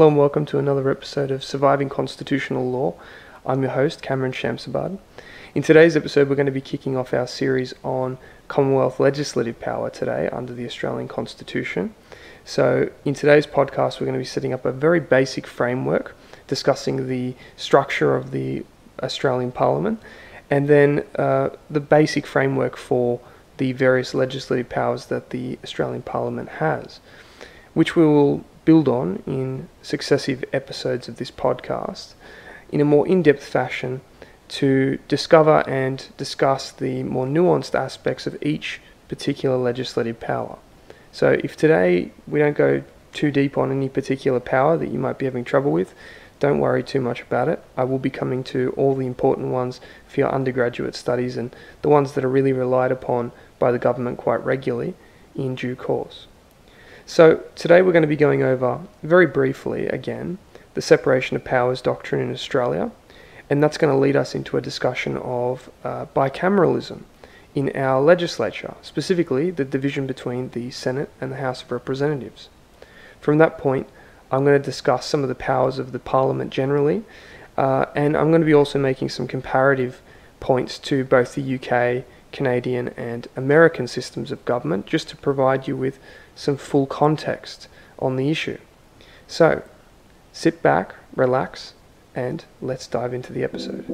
Hello and welcome to another episode of Surviving Constitutional Law. I'm your host, Cameron Shamsabad. In today's episode, we're going to be kicking off our series on Commonwealth legislative power today under the Australian Constitution. So, in today's podcast, we're going to be setting up a very basic framework discussing the structure of the Australian Parliament and then uh, the basic framework for the various legislative powers that the Australian Parliament has, which we will build on in successive episodes of this podcast in a more in depth fashion to discover and discuss the more nuanced aspects of each particular legislative power. So, if today we don't go too deep on any particular power that you might be having trouble with, don't worry too much about it. I will be coming to all the important ones for your undergraduate studies and the ones that are really relied upon by the government quite regularly in due course. So, today we're going to be going over very briefly again the separation of powers doctrine in Australia, and that's going to lead us into a discussion of uh, bicameralism in our legislature, specifically the division between the Senate and the House of Representatives. From that point, I'm going to discuss some of the powers of the Parliament generally, uh, and I'm going to be also making some comparative points to both the UK, Canadian, and American systems of government, just to provide you with some full context on the issue. So, sit back, relax, and let's dive into the episode.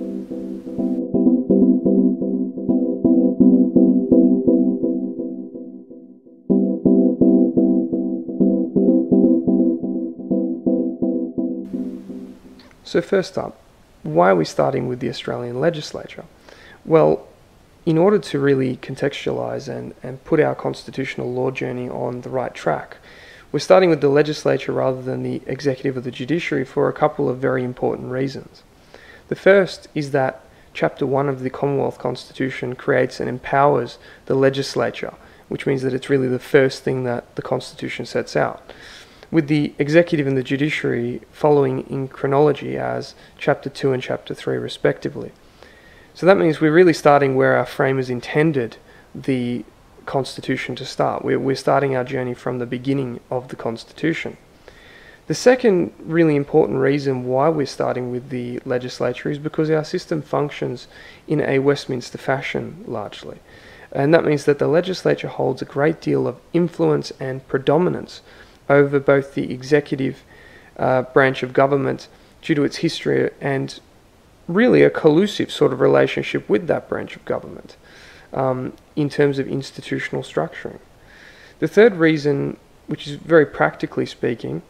So, first up, why are we starting with the Australian legislature? Well, in order to really contextualize and, and put our constitutional law journey on the right track, we're starting with the legislature rather than the executive or the judiciary for a couple of very important reasons. The first is that Chapter 1 of the Commonwealth Constitution creates and empowers the legislature, which means that it's really the first thing that the Constitution sets out. With the executive and the judiciary following in chronology as Chapter 2 and Chapter 3, respectively. So that means we're really starting where our framers intended the Constitution to start. We're, we're starting our journey from the beginning of the Constitution. The second really important reason why we're starting with the legislature is because our system functions in a Westminster fashion largely. And that means that the legislature holds a great deal of influence and predominance over both the executive uh, branch of government due to its history and really a collusive sort of relationship with that branch of government um, in terms of institutional structuring. The third reason, which is very practically speaking,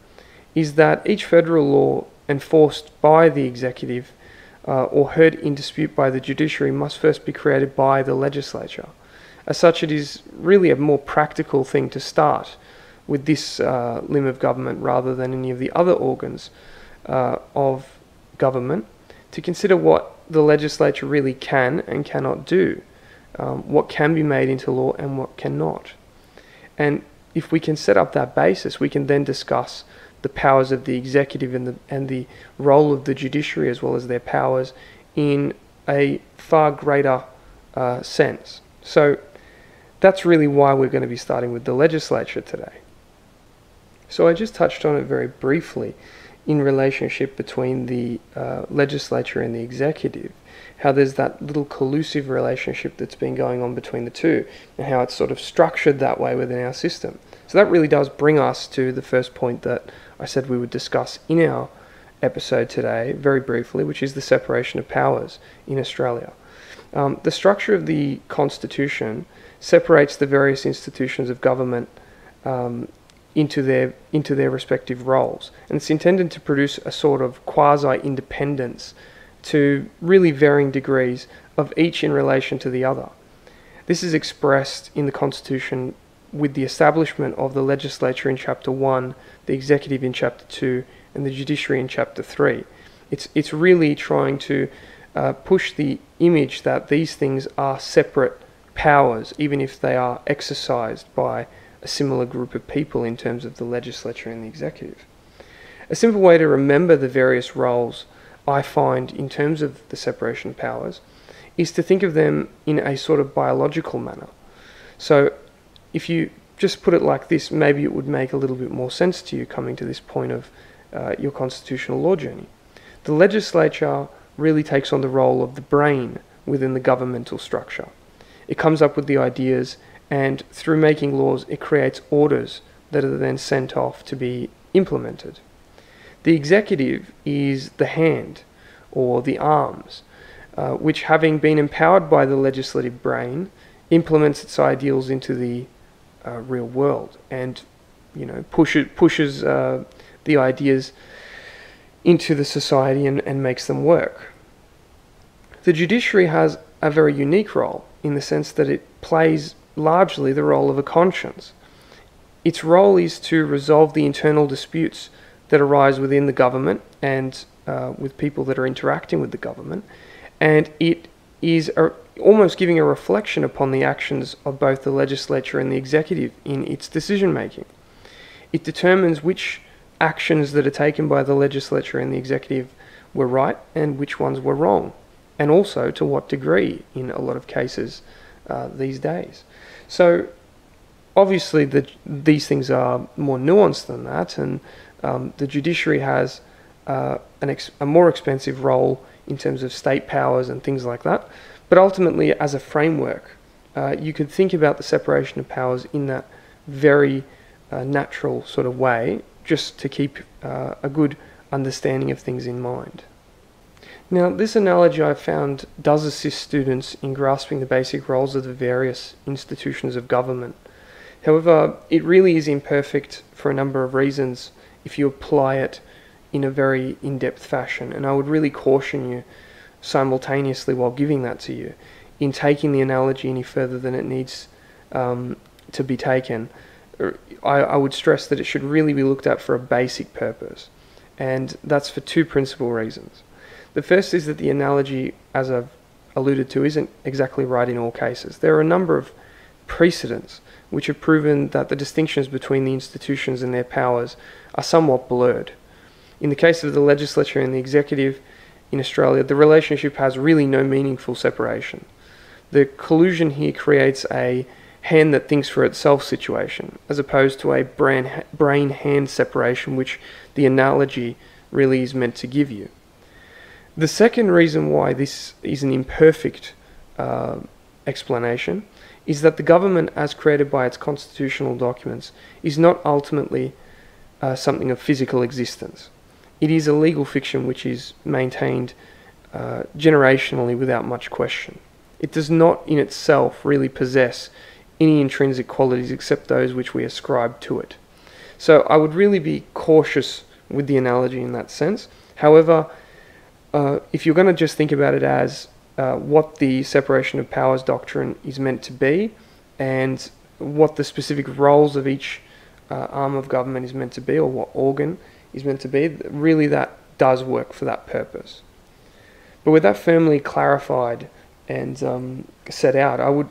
is that each federal law enforced by the executive uh, or heard in dispute by the judiciary must first be created by the legislature. As such, it is really a more practical thing to start with this uh, limb of government rather than any of the other organs uh, of government to consider what the legislature really can and cannot do, um, what can be made into law and what cannot. And if we can set up that basis, we can then discuss the powers of the executive and the, and the role of the judiciary as well as their powers in a far greater uh, sense. So that's really why we're going to be starting with the legislature today. So I just touched on it very briefly in relationship between the uh, legislature and the executive, how there's that little collusive relationship that's been going on between the two, and how it's sort of structured that way within our system. So that really does bring us to the first point that I said we would discuss in our episode today, very briefly, which is the separation of powers in Australia. Um, the structure of the Constitution separates the various institutions of government um, into their into their respective roles, and it's intended to produce a sort of quasi independence to really varying degrees of each in relation to the other. This is expressed in the Constitution with the establishment of the legislature in Chapter 1, the executive in Chapter 2, and the judiciary in Chapter 3. It's, it's really trying to uh, push the image that these things are separate powers, even if they are exercised by a similar group of people in terms of the legislature and the executive. A simple way to remember the various roles I find in terms of the separation of powers is to think of them in a sort of biological manner. So, if you just put it like this, maybe it would make a little bit more sense to you coming to this point of uh, your constitutional law journey. The legislature really takes on the role of the brain within the governmental structure. It comes up with the ideas, and through making laws, it creates orders that are then sent off to be implemented. The executive is the hand or the arms, uh, which, having been empowered by the legislative brain, implements its ideals into the uh, real world and you know pushes pushes uh, the ideas into the society and, and makes them work. The judiciary has a very unique role in the sense that it plays largely the role of a conscience. Its role is to resolve the internal disputes that arise within the government and uh, with people that are interacting with the government, and it is a, almost giving a reflection upon the actions of both the legislature and the executive in its decision making. It determines which actions that are taken by the legislature and the executive were right and which ones were wrong, and also to what degree in a lot of cases uh, these days. So, obviously, the, these things are more nuanced than that, and um, the judiciary has uh, ex- a more expensive role in terms of state powers and things like that. But ultimately, as a framework, uh, you could think about the separation of powers in that very uh, natural sort of way, just to keep uh, a good understanding of things in mind. Now, this analogy I've found does assist students in grasping the basic roles of the various institutions of government. However, it really is imperfect for a number of reasons if you apply it in a very in depth fashion. And I would really caution you simultaneously while giving that to you in taking the analogy any further than it needs um, to be taken. I, I would stress that it should really be looked at for a basic purpose. And that's for two principal reasons. The first is that the analogy, as I've alluded to, isn't exactly right in all cases. There are a number of precedents which have proven that the distinctions between the institutions and their powers are somewhat blurred. In the case of the legislature and the executive in Australia, the relationship has really no meaningful separation. The collusion here creates a hand that thinks for itself situation, as opposed to a brain hand separation, which the analogy really is meant to give you. The second reason why this is an imperfect uh, explanation is that the government, as created by its constitutional documents, is not ultimately uh, something of physical existence. It is a legal fiction which is maintained uh, generationally without much question. It does not in itself really possess any intrinsic qualities except those which we ascribe to it. So I would really be cautious with the analogy in that sense. However, uh, if you're going to just think about it as uh, what the separation of powers doctrine is meant to be and what the specific roles of each uh, arm of government is meant to be or what organ is meant to be, really that does work for that purpose. But with that firmly clarified and um, set out, I would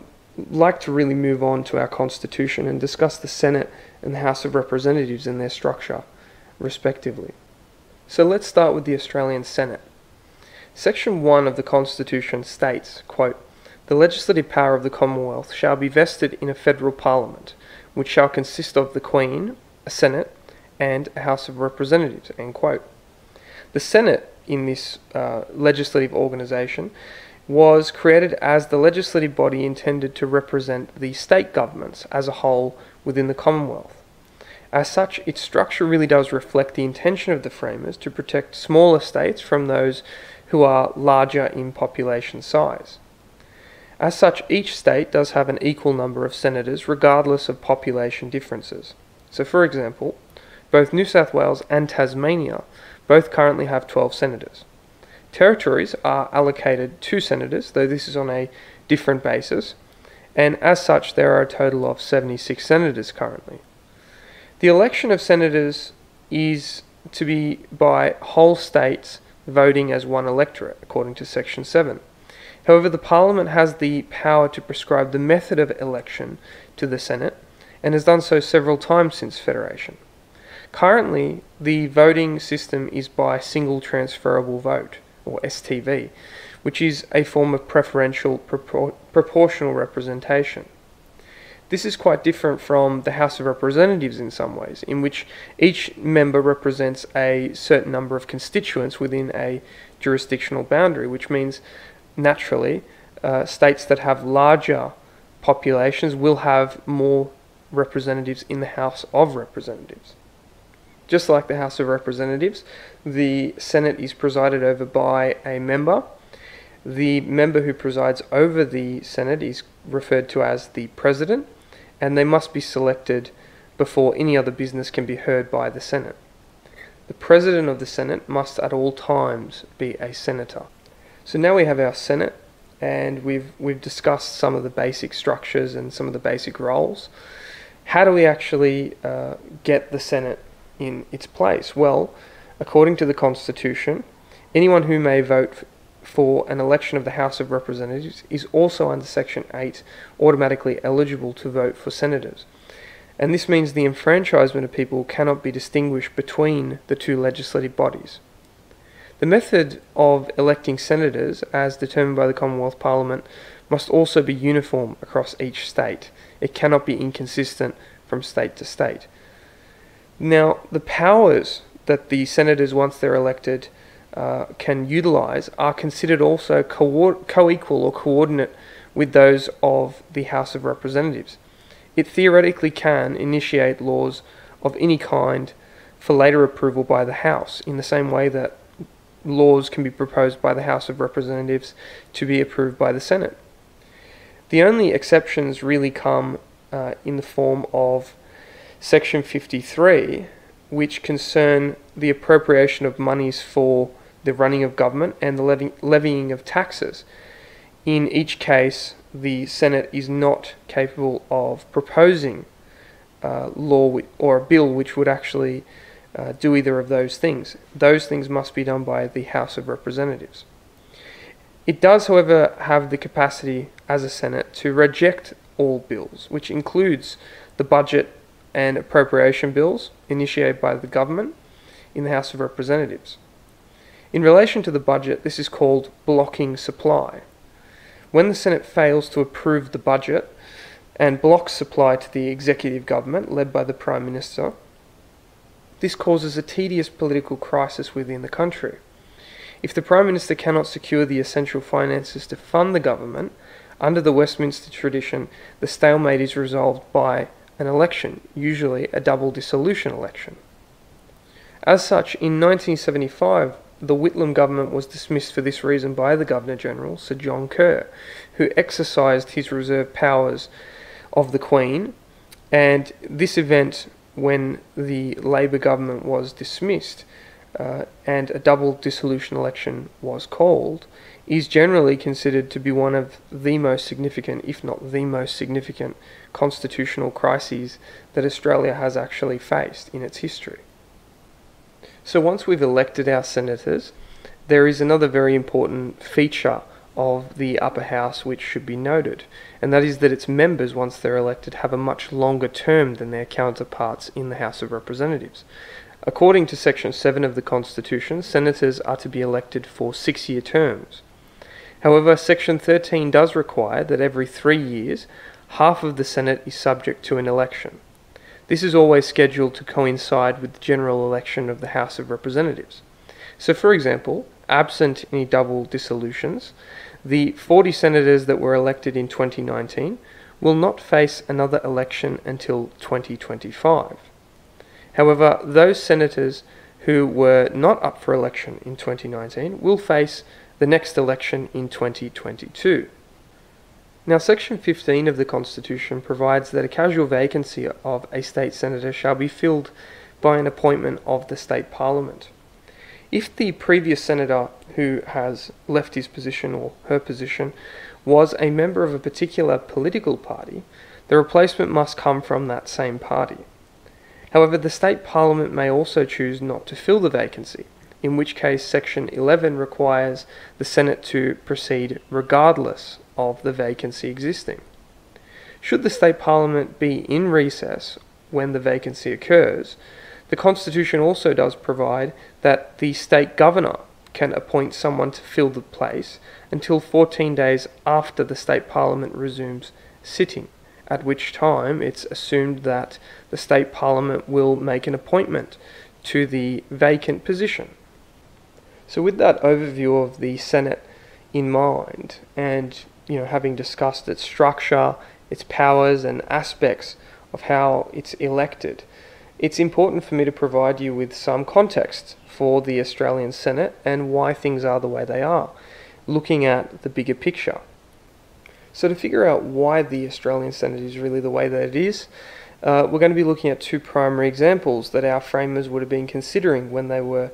like to really move on to our Constitution and discuss the Senate and the House of Representatives and their structure, respectively. So let's start with the Australian Senate. Section 1 of the Constitution states, quote, The legislative power of the Commonwealth shall be vested in a federal parliament, which shall consist of the Queen, a Senate, and a House of Representatives, end quote. The Senate in this uh, legislative organisation was created as the legislative body intended to represent the state governments as a whole within the Commonwealth. As such, its structure really does reflect the intention of the framers to protect smaller states from those who are larger in population size. As such, each state does have an equal number of senators regardless of population differences. So, for example, both New South Wales and Tasmania both currently have 12 senators. Territories are allocated two senators, though this is on a different basis, and as such, there are a total of 76 senators currently. The election of senators is to be by whole states voting as one electorate, according to Section 7. However, the Parliament has the power to prescribe the method of election to the Senate and has done so several times since Federation. Currently, the voting system is by single transferable vote, or STV, which is a form of preferential propor- proportional representation. This is quite different from the House of Representatives in some ways, in which each member represents a certain number of constituents within a jurisdictional boundary, which means naturally uh, states that have larger populations will have more representatives in the House of Representatives. Just like the House of Representatives, the Senate is presided over by a member. The member who presides over the Senate is referred to as the President, and they must be selected before any other business can be heard by the Senate. The President of the Senate must at all times be a senator. So now we have our Senate, and we've we've discussed some of the basic structures and some of the basic roles. How do we actually uh, get the Senate in its place? Well, according to the Constitution, anyone who may vote for an election of the House of Representatives is also under Section 8 automatically eligible to vote for senators. And this means the enfranchisement of people cannot be distinguished between the two legislative bodies. The method of electing senators, as determined by the Commonwealth Parliament, must also be uniform across each state. It cannot be inconsistent from state to state. Now, the powers that the senators, once they're elected, uh, can utilize are considered also co equal or coordinate with those of the House of Representatives. It theoretically can initiate laws of any kind for later approval by the House, in the same way that laws can be proposed by the House of Representatives to be approved by the Senate. The only exceptions really come uh, in the form of Section 53, which concern the appropriation of monies for the running of government and the levy- levying of taxes. In each case, the Senate is not capable of proposing uh, law or a bill which would actually uh, do either of those things. Those things must be done by the House of Representatives. It does, however, have the capacity as a Senate to reject all bills, which includes the budget and appropriation bills initiated by the government in the House of Representatives. In relation to the budget, this is called blocking supply. When the Senate fails to approve the budget and blocks supply to the executive government, led by the Prime Minister, this causes a tedious political crisis within the country. If the Prime Minister cannot secure the essential finances to fund the government, under the Westminster tradition, the stalemate is resolved by an election, usually a double dissolution election. As such, in 1975, the Whitlam government was dismissed for this reason by the Governor General, Sir John Kerr, who exercised his reserve powers of the Queen, and this event, when the Labour government was dismissed uh, and a double dissolution election was called, is generally considered to be one of the most significant, if not the most significant, constitutional crises that Australia has actually faced in its history. So once we've elected our senators, there is another very important feature of the upper house which should be noted, and that is that its members, once they're elected, have a much longer term than their counterparts in the House of Representatives. According to Section 7 of the Constitution, senators are to be elected for six year terms. However, Section 13 does require that every three years, half of the Senate is subject to an election. This is always scheduled to coincide with the general election of the House of Representatives. So, for example, absent any double dissolutions, the 40 senators that were elected in 2019 will not face another election until 2025. However, those senators who were not up for election in 2019 will face the next election in 2022. Now, Section 15 of the Constitution provides that a casual vacancy of a state senator shall be filled by an appointment of the state parliament. If the previous senator who has left his position or her position was a member of a particular political party, the replacement must come from that same party. However, the state parliament may also choose not to fill the vacancy, in which case Section 11 requires the Senate to proceed regardless of the vacancy existing. Should the state parliament be in recess when the vacancy occurs, the Constitution also does provide that the state governor can appoint someone to fill the place until 14 days after the state parliament resumes sitting, at which time it's assumed that the state parliament will make an appointment to the vacant position. So, with that overview of the Senate in mind, and you know, having discussed its structure, its powers, and aspects of how it's elected, it's important for me to provide you with some context for the Australian Senate and why things are the way they are, looking at the bigger picture. So, to figure out why the Australian Senate is really the way that it is, uh, we're going to be looking at two primary examples that our framers would have been considering when they were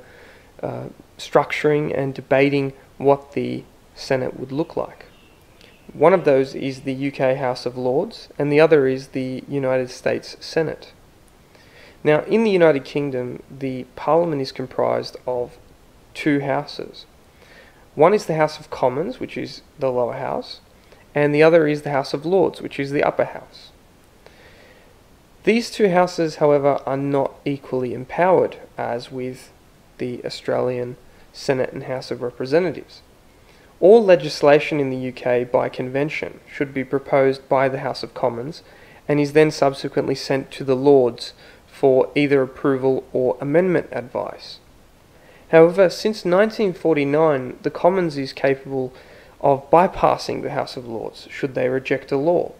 uh, structuring and debating what the Senate would look like. One of those is the UK House of Lords, and the other is the United States Senate. Now, in the United Kingdom, the Parliament is comprised of two houses. One is the House of Commons, which is the lower house, and the other is the House of Lords, which is the upper house. These two houses, however, are not equally empowered as with the Australian Senate and House of Representatives. All legislation in the UK by convention should be proposed by the House of Commons and is then subsequently sent to the Lords for either approval or amendment advice. However, since 1949, the Commons is capable of bypassing the House of Lords should they reject a law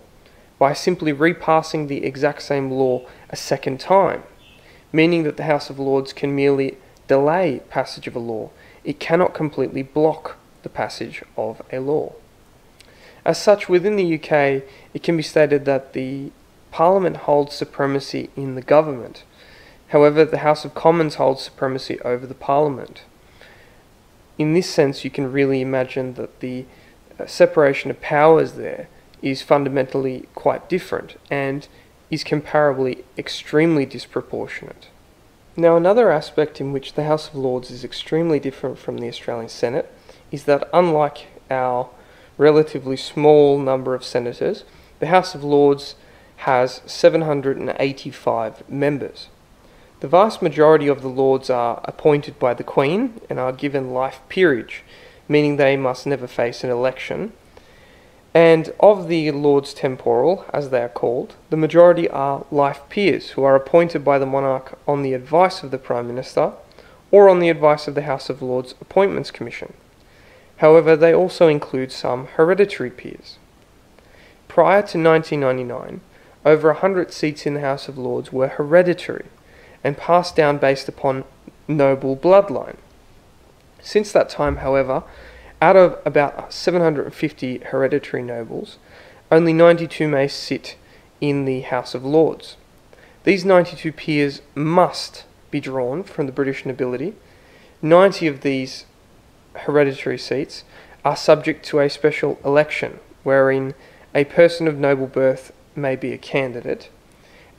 by simply repassing the exact same law a second time, meaning that the House of Lords can merely delay passage of a law it cannot completely block the passage of a law. As such, within the UK, it can be stated that the Parliament holds supremacy in the government. However, the House of Commons holds supremacy over the Parliament. In this sense, you can really imagine that the uh, separation of powers there is fundamentally quite different and is comparably extremely disproportionate. Now, another aspect in which the House of Lords is extremely different from the Australian Senate is that, unlike our relatively small number of senators, the House of Lords has 785 members. The vast majority of the Lords are appointed by the Queen and are given life peerage, meaning they must never face an election, and of the Lords Temporal, as they are called, the majority are life peers who are appointed by the monarch on the advice of the Prime Minister or on the advice of the House of Lords Appointments Commission. However, they also include some hereditary peers. Prior to 1999, over 100 seats in the House of Lords were hereditary and passed down based upon noble bloodline. Since that time, however, out of about 750 hereditary nobles, only 92 may sit in the House of Lords. These 92 peers must be drawn from the British nobility. 90 of these hereditary seats are subject to a special election, wherein a person of noble birth may be a candidate,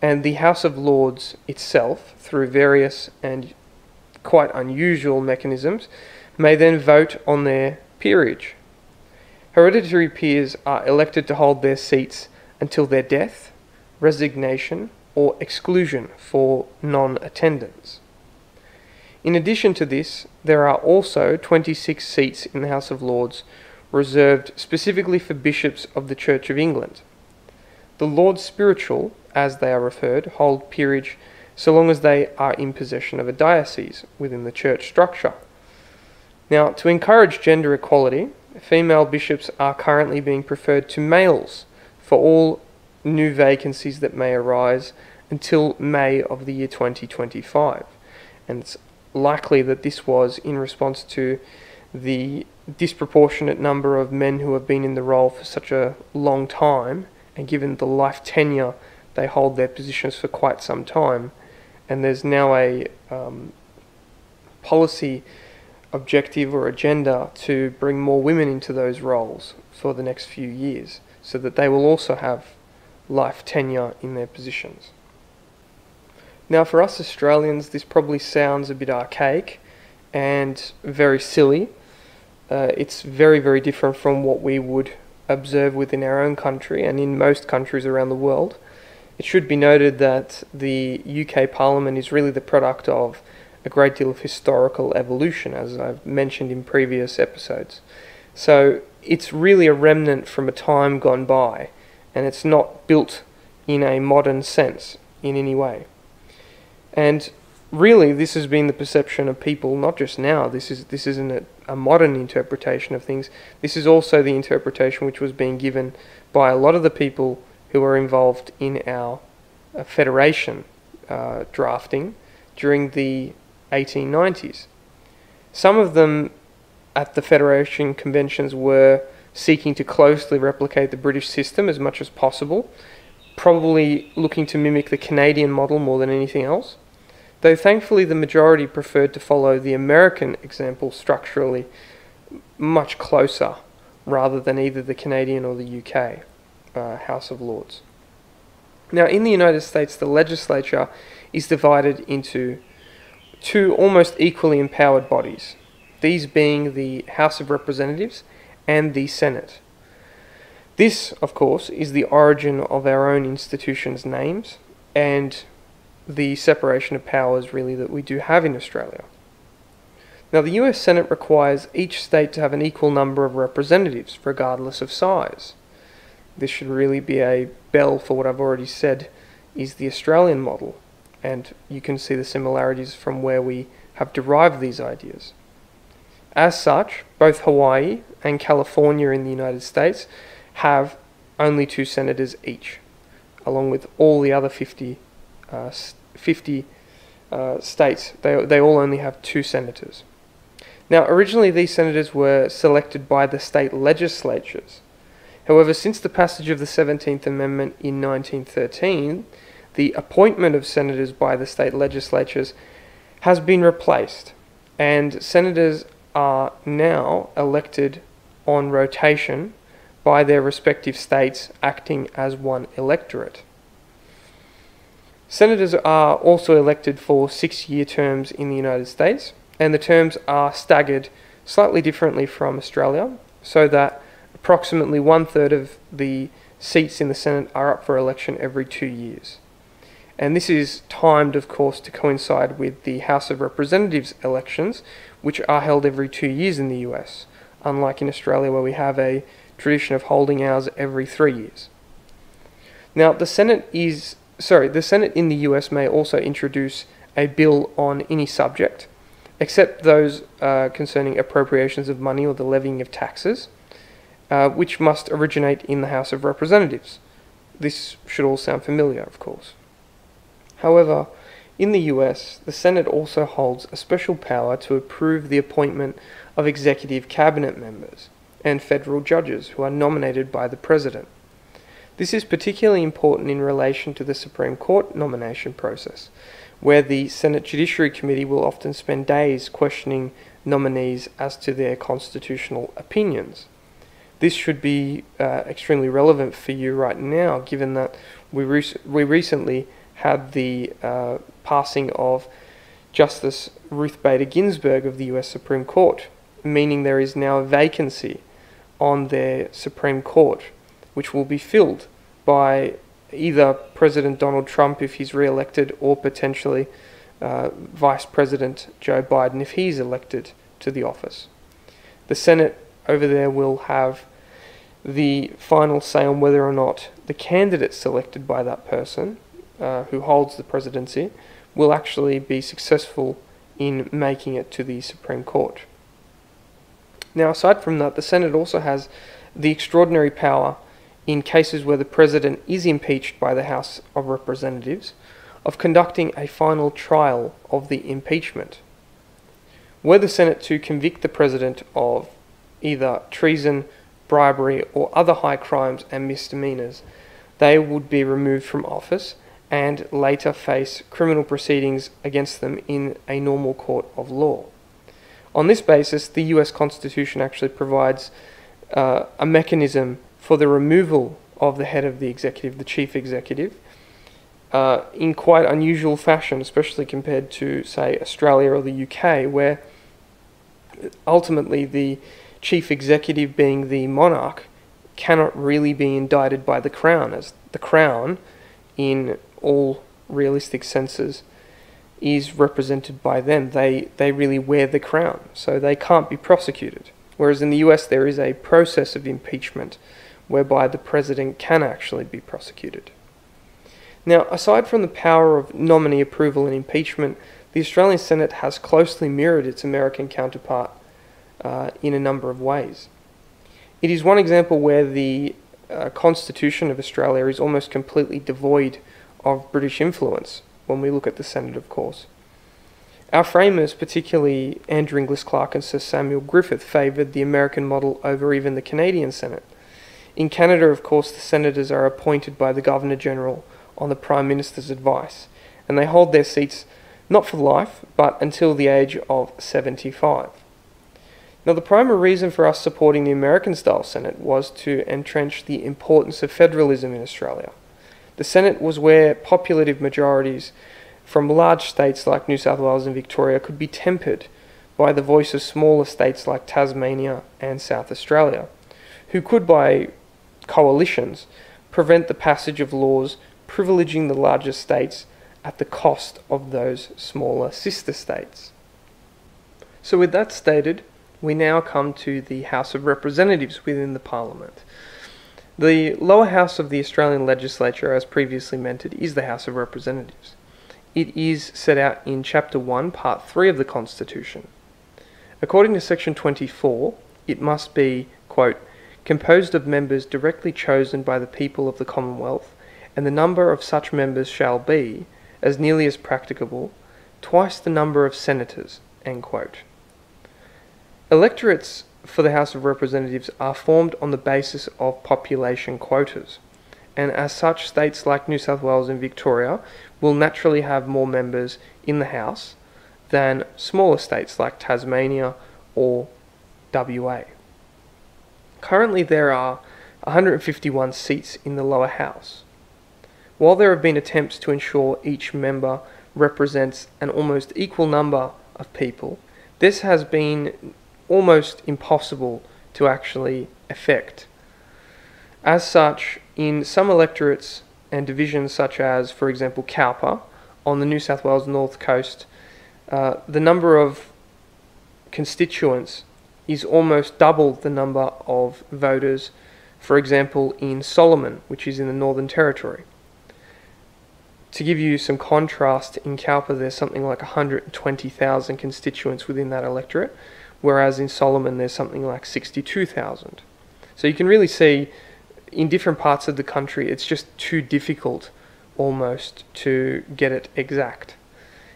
and the House of Lords itself, through various and quite unusual mechanisms, may then vote on their peerage. Hereditary peers are elected to hold their seats until their death, resignation, or exclusion for non attendance. In addition to this, there are also 26 seats in the House of Lords reserved specifically for bishops of the Church of England. The Lords Spiritual, as they are referred, hold peerage so long as they are in possession of a diocese within the church structure. Now, to encourage gender equality, female bishops are currently being preferred to males for all new vacancies that may arise until May of the year 2025. And it's likely that this was in response to the disproportionate number of men who have been in the role for such a long time, and given the life tenure they hold their positions for quite some time. And there's now a um, policy objective or agenda to bring more women into those roles for the next few years so that they will also have life tenure in their positions. Now, for us Australians, this probably sounds a bit archaic and very silly. Uh, it's very, very different from what we would observe within our own country and in most countries around the world. It should be noted that the UK Parliament is really the product of a great deal of historical evolution, as I've mentioned in previous episodes. So it's really a remnant from a time gone by, and it's not built in a modern sense in any way. And really, this has been the perception of people, not just now. This is this isn't a, a modern interpretation of things. This is also the interpretation which was being given by a lot of the people who were involved in our uh, federation uh, drafting during the 1890s. Some of them at the federation conventions were seeking to closely replicate the British system as much as possible, probably looking to mimic the Canadian model more than anything else though thankfully the majority preferred to follow the American example structurally much closer rather than either the Canadian or the UK uh, House of Lords. Now, in the United States, the legislature is divided into two almost equally empowered bodies, these being the House of Representatives and the Senate. This, of course, is the origin of our own institution's names, and the separation of powers really that we do have in Australia. Now, the US Senate requires each state to have an equal number of representatives, regardless of size. This should really be a bell for what I've already said is the Australian model, and you can see the similarities from where we have derived these ideas. As such, both Hawaii and California in the United States have only two senators each, along with all the other 50 uh, 50 uh, states, they, they all only have two senators. Now, originally these senators were selected by the state legislatures. However, since the passage of the 17th Amendment in 1913, the appointment of senators by the state legislatures has been replaced, and senators are now elected on rotation by their respective states acting as one electorate. Senators are also elected for six year terms in the United States, and the terms are staggered slightly differently from Australia, so that approximately one third of the seats in the Senate are up for election every two years. And this is timed, of course, to coincide with the House of Representatives elections, which are held every two years in the US, unlike in Australia where we have a tradition of holding ours every three years. Now, the Senate is sorry, the Senate in the US may also introduce a bill on any subject, except those uh, concerning appropriations of money or the levying of taxes, uh, which must originate in the House of Representatives. This should all sound familiar, of course. However, in the US, the Senate also holds a special power to approve the appointment of executive cabinet members and federal judges who are nominated by the President. This is particularly important in relation to the Supreme Court nomination process, where the Senate Judiciary Committee will often spend days questioning nominees as to their constitutional opinions. This should be uh, extremely relevant for you right now, given that we, re- we recently had the uh, passing of Justice Ruth Bader Ginsburg of the US Supreme Court, meaning there is now a vacancy on their Supreme Court which will be filled by either President Donald Trump if he's re-elected, or potentially uh, Vice President Joe Biden if he's elected to the office. The Senate over there will have the final say on whether or not the candidate selected by that person uh, who holds the presidency will actually be successful in making it to the Supreme Court. Now, aside from that, the Senate also has the extraordinary power in cases where the President is impeached by the House of Representatives, of conducting a final trial of the impeachment. Were the Senate to convict the President of either treason, bribery, or other high crimes and misdemeanors, they would be removed from office and later face criminal proceedings against them in a normal court of law. On this basis, the US Constitution actually provides uh, a mechanism for the removal of the head of the executive, the chief executive, uh, in quite unusual fashion, especially compared to, say, Australia or the UK, where ultimately the chief executive, being the monarch, cannot really be indicted by the crown, as the crown, in all realistic senses, is represented by them. They, they really wear the crown, so they can't be prosecuted. Whereas in the US, there is a process of impeachment whereby the president can actually be prosecuted. Now, aside from the power of nominee approval and impeachment, the Australian Senate has closely mirrored its American counterpart uh, in a number of ways. It is one example where the uh, Constitution of Australia is almost completely devoid of British influence when we look at the Senate, of course. Our framers, particularly Andrew Inglis Clark and Sir Samuel Griffith, favoured the American model over even the Canadian Senate. In Canada, of course, the senators are appointed by the Governor General on the Prime Minister's advice, and they hold their seats not for life, but until the age of 75. Now, the primary reason for us supporting the American style Senate was to entrench the importance of federalism in Australia. The Senate was where populative majorities from large states like New South Wales and Victoria could be tempered by the voice of smaller states like Tasmania and South Australia, who could, by coalitions, prevent the passage of laws privileging the larger states at the cost of those smaller sister states. So, with that stated, we now come to the House of Representatives within the Parliament. The lower house of the Australian legislature, as previously mentioned, is the House of Representatives. It is set out in Chapter 1, Part 3 of the Constitution. According to Section 24, it must be, quote, composed of members directly chosen by the people of the Commonwealth, and the number of such members shall be, as nearly as practicable, twice the number of senators. Electorates for the House of Representatives are formed on the basis of population quotas, and as such, states like New South Wales and Victoria will naturally have more members in the House than smaller states like Tasmania or WA. Currently, there are 151 seats in the lower house. While there have been attempts to ensure each member represents an almost equal number of people, this has been almost impossible to actually effect. As such, in some electorates and divisions, such as, for example, Cowper on the New South Wales North Coast, uh, the number of constituents is almost double the number of voters, for example, in Solomon, which is in the Northern Territory. To give you some contrast, in Cowper there's something like 120,000 constituents within that electorate, whereas in Solomon there's something like 62,000. So you can really see in different parts of the country it's just too difficult almost to get it exact.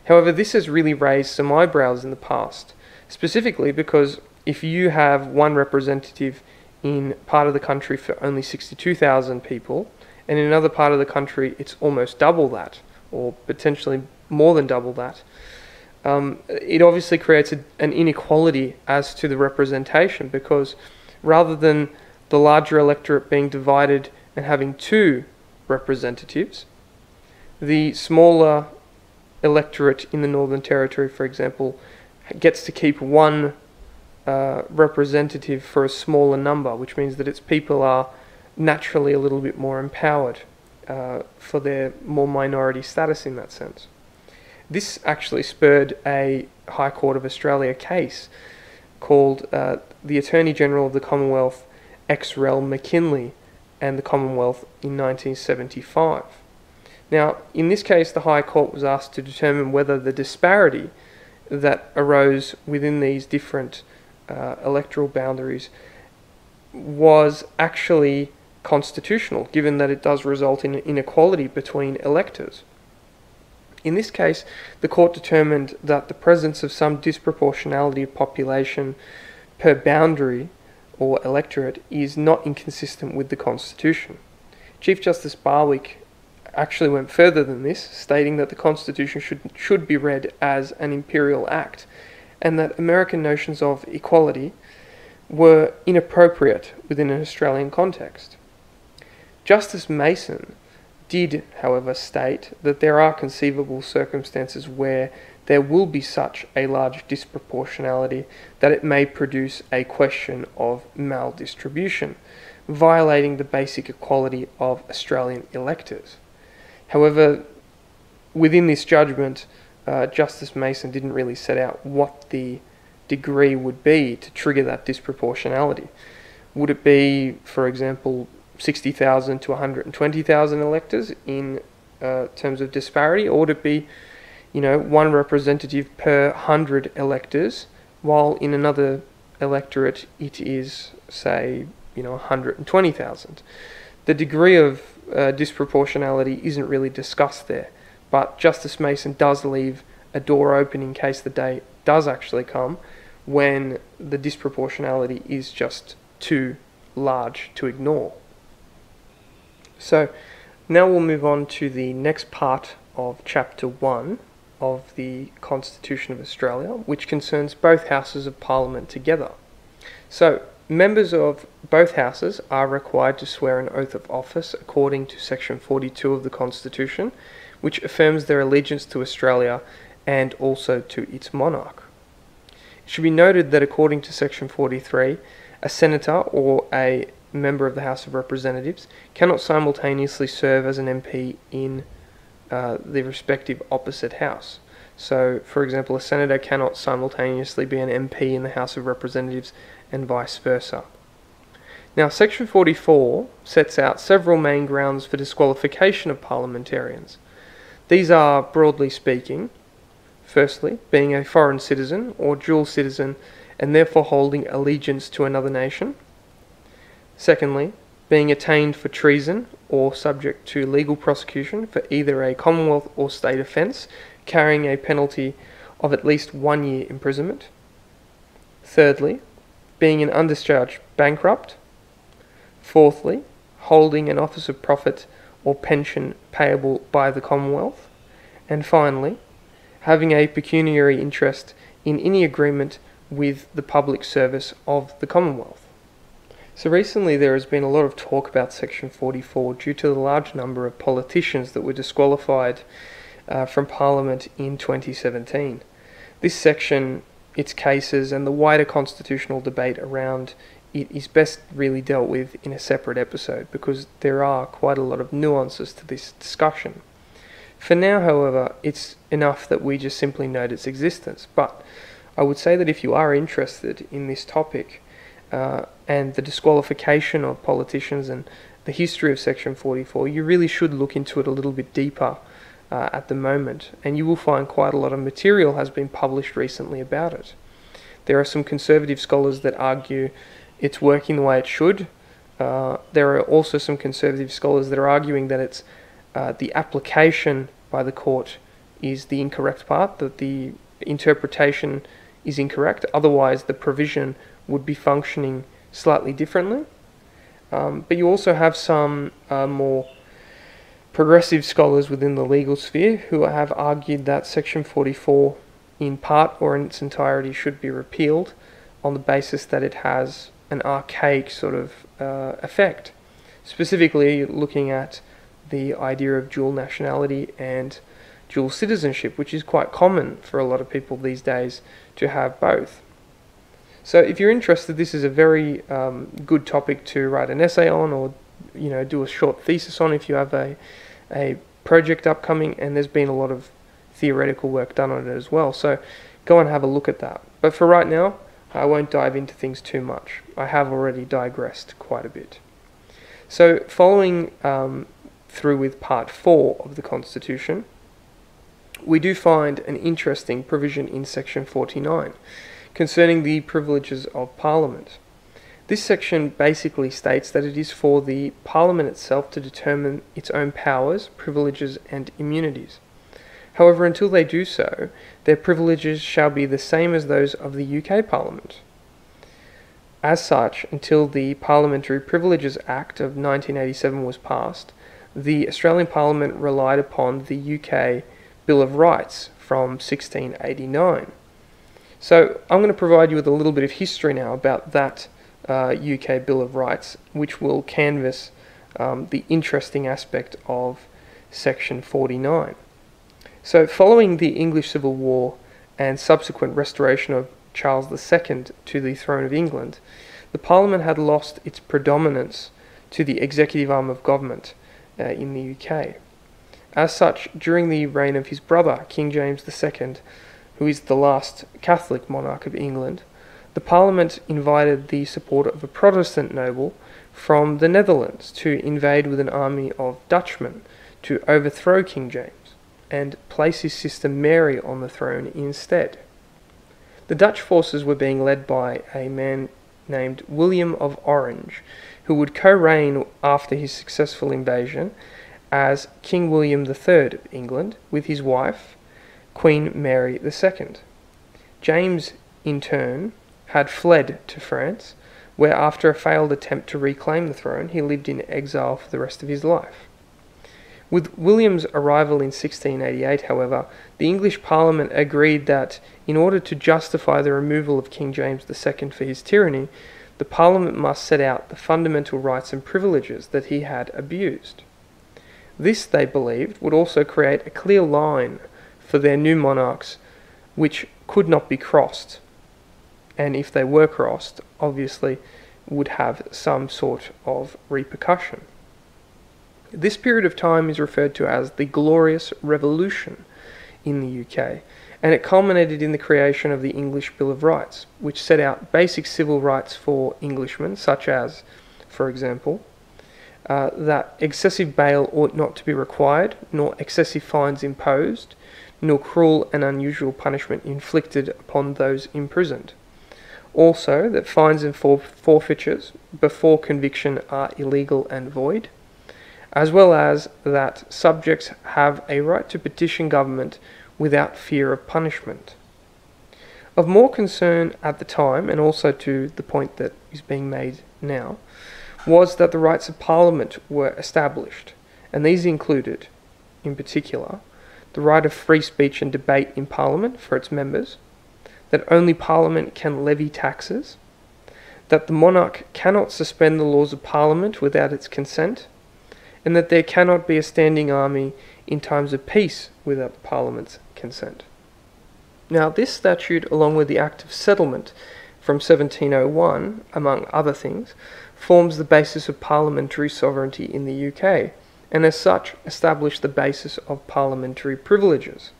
However, this has really raised some eyebrows in the past, specifically because if you have one representative in part of the country for only 62,000 people, and in another part of the country it's almost double that, or potentially more than double that, um, it obviously creates a, an inequality as to the representation because rather than the larger electorate being divided and having two representatives, the smaller electorate in the Northern Territory, for example, gets to keep one uh, representative for a smaller number, which means that its people are naturally a little bit more empowered uh, for their more minority status in that sense. This actually spurred a High Court of Australia case called uh, the Attorney General of the Commonwealth ex rel McKinlay and the Commonwealth in 1975. Now, in this case, the High Court was asked to determine whether the disparity that arose within these different uh, electoral boundaries was actually constitutional, given that it does result in inequality between electors. In this case, the court determined that the presence of some disproportionality of population per boundary or electorate is not inconsistent with the Constitution. Chief Justice Barwick actually went further than this, stating that the Constitution should, should be read as an imperial act and that American notions of equality were inappropriate within an Australian context. Justice Mason did, however, state that there are conceivable circumstances where there will be such a large disproportionality that it may produce a question of maldistribution, violating the basic equality of Australian electors. However, within this judgment, uh, Justice Mason didn't really set out what the degree would be to trigger that disproportionality. Would it be, for example, 60,000 to 120,000 electors in uh, terms of disparity, or would it be, you know, one representative per 100 electors, while in another electorate it is, say, you know, 120,000? The degree of uh, disproportionality isn't really discussed there, but Justice Mason does leave a door open in case the day does actually come when the disproportionality is just too large to ignore. So now we'll move on to the next part of Chapter 1 of the Constitution of Australia, which concerns both houses of Parliament together. So, members of both houses are required to swear an oath of office according to Section 42 of the Constitution, which affirms their allegiance to Australia and also to its monarch. It should be noted that according to Section 43, a senator or a member of the House of Representatives cannot simultaneously serve as an MP in uh, the respective opposite house. So, for example, a senator cannot simultaneously be an MP in the House of Representatives and vice versa. Now, Section 44 sets out several main grounds for disqualification of parliamentarians. These are, broadly speaking, firstly, being a foreign citizen or dual citizen and therefore holding allegiance to another nation. Secondly, being attainted for treason or subject to legal prosecution for either a Commonwealth or state offence carrying a penalty of at least one year imprisonment. Thirdly, being an undischarged bankrupt. Fourthly, holding an office of profit or pension payable by the Commonwealth. And finally, having a pecuniary interest in any agreement with the public service of the Commonwealth. So recently there has been a lot of talk about Section 44 due to the large number of politicians that were disqualified uh, from Parliament in 2017. This section, its cases, and the wider constitutional debate around it is best really dealt with in a separate episode because there are quite a lot of nuances to this discussion. For now, however, it's enough that we just simply note its existence, but I would say that if you are interested in this topic uh, and the disqualification of politicians and the history of Section 44, you really should look into it a little bit deeper uh, at the moment, and you will find quite a lot of material has been published recently about it. There are some conservative scholars that argue it's working the way it should. Uh, there are also some conservative scholars that are arguing that it's uh, the application by the court is the incorrect part, that the interpretation is incorrect. Otherwise, the provision would be functioning slightly differently. Um, but you also have some uh, more progressive scholars within the legal sphere who have argued that Section 44, in part or in its entirety, should be repealed on the basis that it has an archaic sort of uh, effect. Specifically, looking at the idea of dual nationality and dual citizenship, which is quite common for a lot of people these days to have both. So if you're interested, this is a very um, good topic to write an essay on or you know do a short thesis on if you have a, a project upcoming and there's been a lot of theoretical work done on it as well. So go and have a look at that. But for right now, I won't dive into things too much. I have already digressed quite a bit. So following um, through with part 4 of the Constitution, we do find an interesting provision in section 49 concerning the privileges of Parliament. This section basically states that it is for the Parliament itself to determine its own powers, privileges, and immunities. However, until they do so, their privileges shall be the same as those of the UK Parliament. As such, until the Parliamentary Privileges Act of 1987 was passed, the Australian Parliament relied upon the UK Bill of Rights from 1689. So I'm going to provide you with a little bit of history now about that uh, UK Bill of Rights, which will canvass um, the interesting aspect of Section 49. So, following the English Civil War and subsequent restoration of Charles II to the throne of England, the Parliament had lost its predominance to the executive arm of government uh, in the UK. As such, during the reign of his brother, King James II, who is the last Catholic monarch of England, the Parliament invited the support of a Protestant noble from the Netherlands to invade with an army of Dutchmen to overthrow King James and place his sister Mary on the throne instead. The Dutch forces were being led by a man named William of Orange, who would co reign after his successful invasion as King William III of England with his wife, Queen Mary II. James, in turn, had fled to France, where after a failed attempt to reclaim the throne, he lived in exile for the rest of his life. With William's arrival in 1688, however, the English Parliament agreed that, in order to justify the removal of King James II for his tyranny, the Parliament must set out the fundamental rights and privileges that he had abused. This, they believed, would also create a clear line for their new monarchs which could not be crossed, and if they were crossed, obviously would have some sort of repercussion. This period of time is referred to as the Glorious Revolution in the UK, and it culminated in the creation of the English Bill of Rights, which set out basic civil rights for Englishmen, such as, for example, uh, that excessive bail ought not to be required, nor excessive fines imposed, nor cruel and unusual punishment inflicted upon those imprisoned. Also, that fines and forfeitures before conviction are illegal and void, as well as that subjects have a right to petition government without fear of punishment. Of more concern at the time, and also to the point that is being made now, was that the rights of Parliament were established, and these included, in particular, the right of free speech and debate in Parliament for its members, that only Parliament can levy taxes, that the monarch cannot suspend the laws of Parliament without its consent, and that there cannot be a standing army in times of peace without the Parliament's consent. Now, this statute, along with the Act of Settlement from 1701, among other things, forms the basis of parliamentary sovereignty in the UK, and as such established the basis of parliamentary privileges.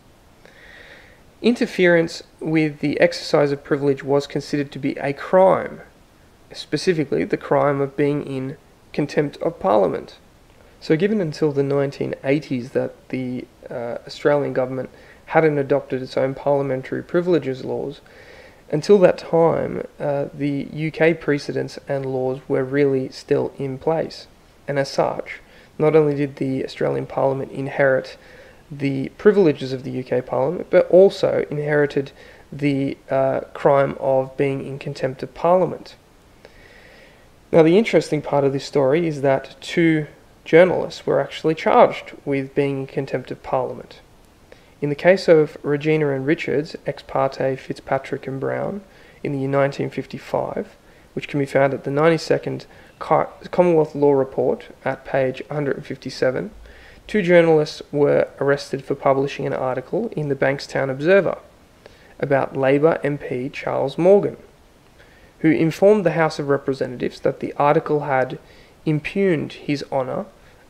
Interference with the exercise of privilege was considered to be a crime, specifically the crime of being in contempt of Parliament. So, given until the 1980s that the uh, Australian government hadn't adopted its own parliamentary privileges laws, until that time, uh, the UK precedents and laws were really still in place. And as such, not only did the Australian Parliament inherit the privileges of the UK Parliament, but also inherited the uh, crime of being in contempt of Parliament. Now, the interesting part of this story is that two journalists were actually charged with being in contempt of Parliament. In the case of Regina and Richards, ex parte Fitzpatrick and Brown, in the year 1955, which can be found at the 92nd Commonwealth Law Report at page 157, two journalists were arrested for publishing an article in the Bankstown Observer about Labor MP Charles Morgan, who informed the House of Representatives that the article had impugned his honour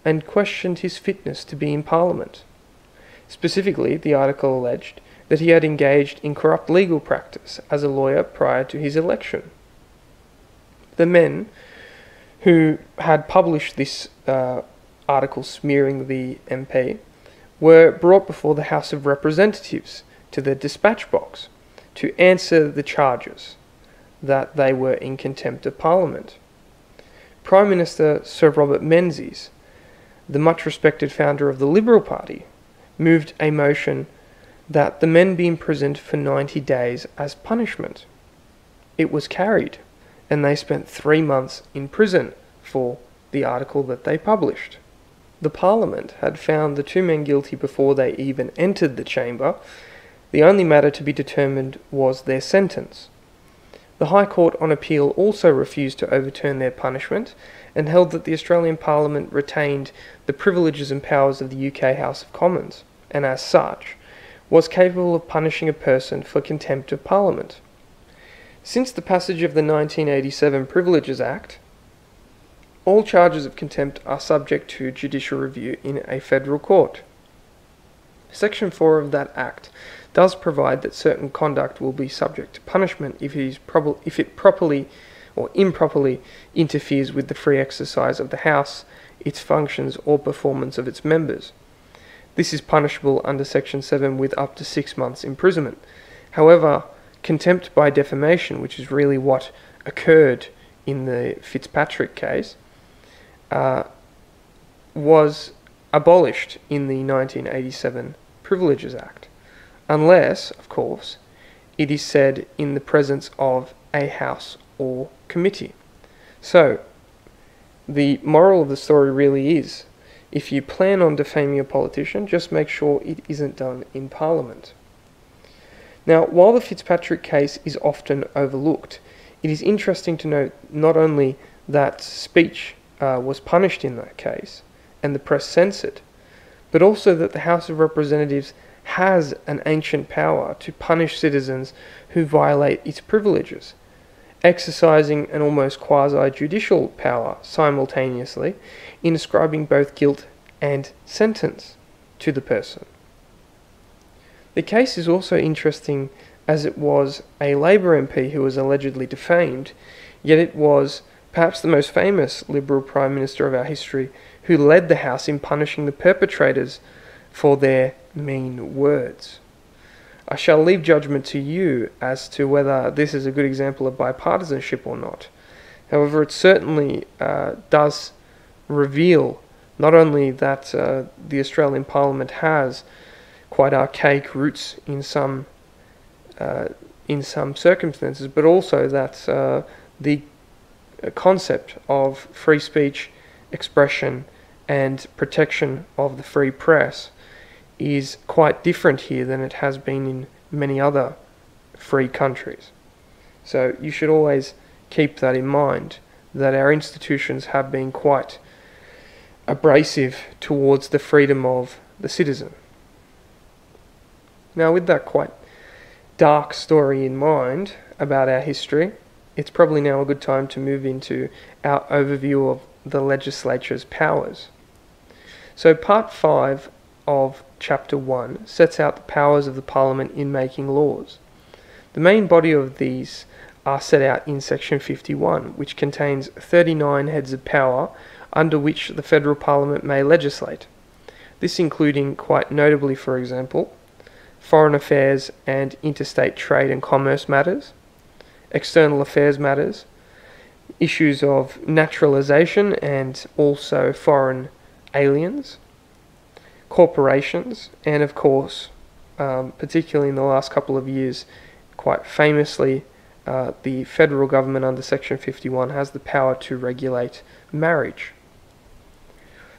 and questioned his fitness to be in Parliament. Specifically, the article alleged that he had engaged in corrupt legal practice as a lawyer prior to his election. The men who had published this uh, article smearing the MP were brought before the House of Representatives to the dispatch box to answer the charges that they were in contempt of Parliament. Prime Minister Sir Robert Menzies, the much respected founder of the Liberal Party, moved a motion that the men be imprisoned for 90 days as punishment. It was carried, and they spent three months in prison for the article that they published. The Parliament had found the two men guilty before they even entered the chamber. The only matter to be determined was their sentence. The High Court on Appeal also refused to overturn their punishment and held that the Australian Parliament retained the privileges and powers of the UK House of Commons and as such, was capable of punishing a person for contempt of Parliament. Since the passage of the 1987 Privileges Act, all charges of contempt are subject to judicial review in a federal court. Section 4 of that Act does provide that certain conduct will be subject to punishment if it, prob- if it properly or improperly interferes with the free exercise of the House, its functions, or performance of its members. This is punishable under Section 7 with up to six months' imprisonment. However, contempt by defamation, which is really what occurred in the Fitzpatrick case, uh, was abolished in the 1987 Privileges Act, unless, of course, it is said in the presence of a House or committee. So, the moral of the story really is if you plan on defaming a politician, just make sure it isn't done in Parliament. Now, while the Fitzpatrick case is often overlooked, it is interesting to note not only that speech uh, was punished in that case and the press censored, but also that the House of Representatives has an ancient power to punish citizens who violate its privileges, exercising an almost quasi judicial power simultaneously in ascribing both guilt and sentence to the person. The case is also interesting as it was a Labour MP who was allegedly defamed, yet it was perhaps the most famous Liberal Prime Minister of our history who led the House in punishing the perpetrators for their mean words. I shall leave judgment to you as to whether this is a good example of bipartisanship or not. However, it certainly uh, does reveal not only that uh, the Australian Parliament has quite archaic roots in some uh, in some circumstances, but also that uh, the concept of free speech, expression, and protection of the free press is quite different here than it has been in many other free countries. So you should always keep that in mind that our institutions have been quite abrasive towards the freedom of the citizen. Now, with that quite dark story in mind about our history, it's probably now a good time to move into our overview of the legislature's powers. So, part 5 of chapter 1 sets out the powers of the Parliament in making laws. The main body of these are set out in section 51, which contains 39 heads of power under which the federal parliament may legislate. This including, quite notably for example, foreign affairs and interstate trade and commerce matters, external affairs matters, issues of naturalization and also foreign aliens, corporations, and of course, um, particularly in the last couple of years, quite famously, uh, the federal government under Section 51 has the power to regulate marriage.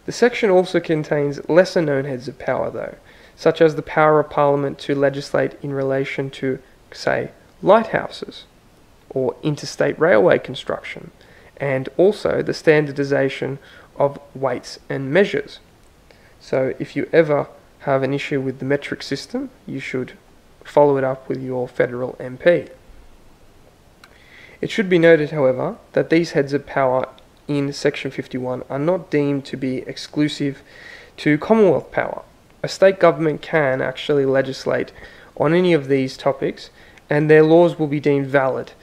The section also contains lesser known heads of power, though, such as the power of Parliament to legislate in relation to, say, lighthouses or interstate railway construction, and also the standardization of weights and measures. So, if you ever have an issue with the metric system, you should follow it up with your federal MP. It should be noted, however, that these heads of power in Section 51 are not deemed to be exclusive to Commonwealth power. A state government can actually legislate on any of these topics, and their laws will be deemed valid,